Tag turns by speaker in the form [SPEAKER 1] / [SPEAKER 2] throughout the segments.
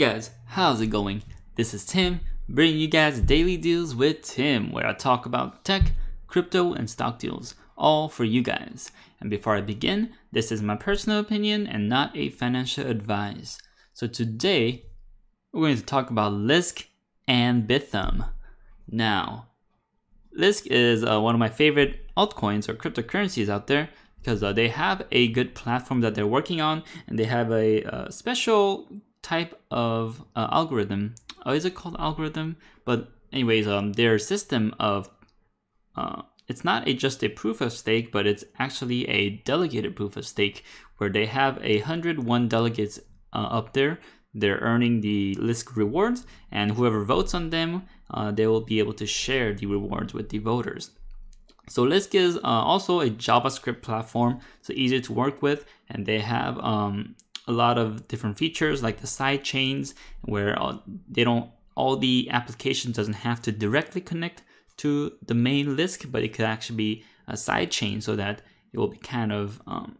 [SPEAKER 1] guys, how's it going? This is Tim, bringing you guys daily deals with Tim, where I talk about tech, crypto, and stock deals, all for you guys. And before I begin, this is my personal opinion and not a financial advice. So today, we're going to talk about Lisk and Bithumb. Now, Lisk is uh, one of my favorite altcoins or cryptocurrencies out there because uh, they have a good platform that they're working on and they have a uh, special type of uh, algorithm. Oh, is it called algorithm? But anyways, um, their system of uh, it's not a, just a proof of stake, but it's actually a delegated proof of stake where they have a hundred one delegates uh, up there. They're earning the Lisk rewards, and whoever votes on them, uh, they will be able to share the rewards with the voters. So Lisk is uh, also a JavaScript platform, so easy to work with, and they have um, a lot of different features like the side chains where they don't all the applications doesn't have to directly connect to the main Lisk, but it could actually be a side chain so that it will be kind of um,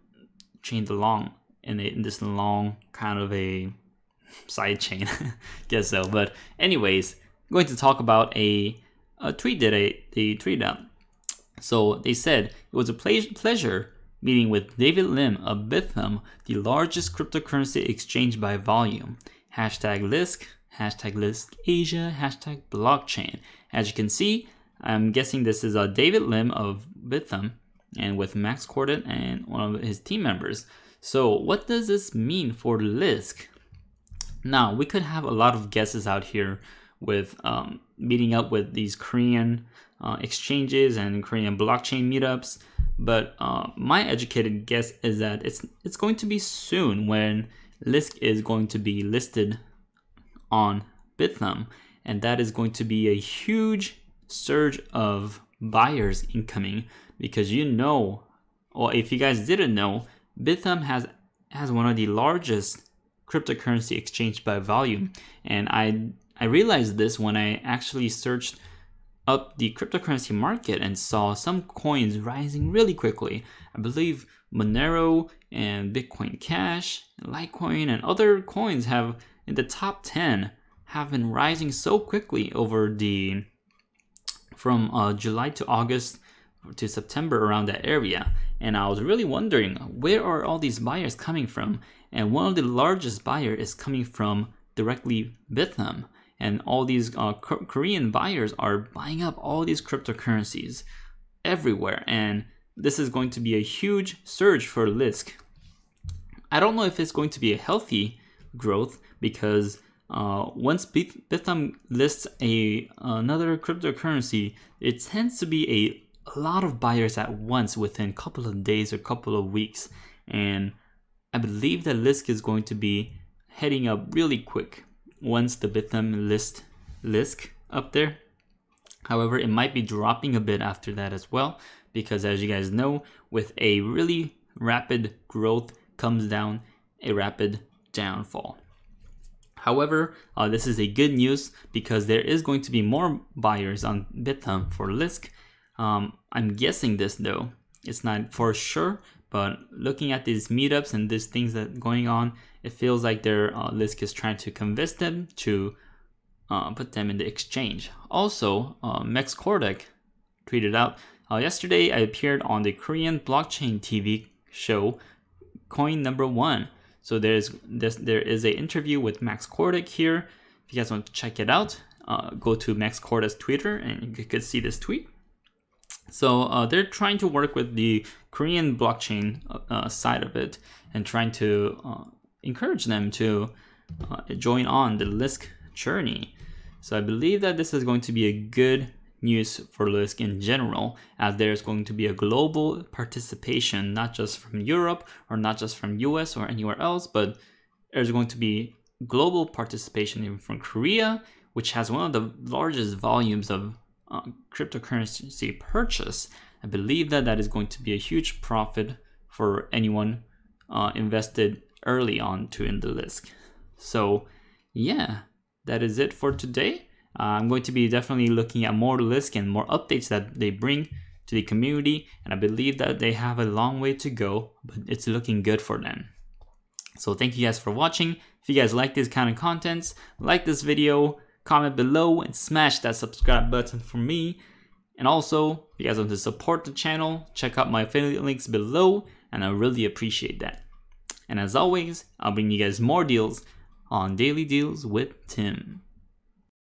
[SPEAKER 1] chained along in, a, in this long kind of a side chain, guess so. But anyways, I'm going to talk about a, a tweet that I, they tweeted out. So they said it was a ple- pleasure meeting with David Lim of Bithumb, the largest cryptocurrency exchange by volume. Hashtag Lisk, hashtag Lisk Asia, hashtag blockchain. As you can see, I'm guessing this is a uh, David Lim of Bithumb and with Max Kordek and one of his team members. So what does this mean for Lisk? Now, we could have a lot of guesses out here with um, meeting up with these Korean uh, exchanges and Korean blockchain meetups. But uh, my educated guess is that it's it's going to be soon when Lisk is going to be listed on Bithumb, and that is going to be a huge surge of buyers incoming because you know, or if you guys didn't know, Bithumb has has one of the largest cryptocurrency exchange by volume, and I I realized this when I actually searched up the cryptocurrency market and saw some coins rising really quickly. I believe Monero and Bitcoin Cash, Litecoin, and other coins have in the top 10 have been rising so quickly over the from uh, July to August to September around that area. And I was really wondering where are all these buyers coming from? And one of the largest buyer is coming from directly Bithumb and all these uh, Korean buyers are buying up all these cryptocurrencies everywhere, and this is going to be a huge surge for Lisk. I don't know if it's going to be a healthy growth because uh, once Bithumb lists a another cryptocurrency, it tends to be a, a lot of buyers at once within a couple of days or a couple of weeks, and I believe that Lisk is going to be heading up really quick once the Bithumb list Lisk up there. However, it might be dropping a bit after that as well, because as you guys know, with a really rapid growth comes down a rapid downfall. However, uh, this is a good news because there is going to be more buyers on Bithumb for Lisk. Um, I'm guessing this though. It's not for sure, but looking at these meetups and these things that going on, it feels like their uh, Lisk is trying to convince them to uh, put them in the exchange. Also, uh, Max Kordek tweeted out, uh, yesterday I appeared on the Korean blockchain TV show Coin Number One. So there's this, there is a interview with Max Kordek here. If you guys want to check it out, uh, go to Max Kordek's Twitter and you could see this tweet. So uh, they're trying to work with the Korean blockchain uh, side of it and trying to uh, encourage them to uh, join on the Lisk journey. So I believe that this is going to be a good news for Lisk in general, as there's going to be a global participation, not just from Europe or not just from US or anywhere else, but there's going to be global participation even from Korea, which has one of the largest volumes of uh, cryptocurrency purchase. I believe that that is going to be a huge profit for anyone uh, invested early on to in the Lisk. So yeah, that is it for today. Uh, I'm going to be definitely looking at more Lisk and more updates that they bring to the community, and I believe that they have a long way to go, but it's looking good for them. So thank you guys for watching. If you guys like this kind of contents, like this video, comment below and smash that subscribe button for me. And also, if you guys want to support the channel, check out my affiliate links below and I really appreciate that. And as always, I'll bring you guys more deals on Daily Deals with Tim.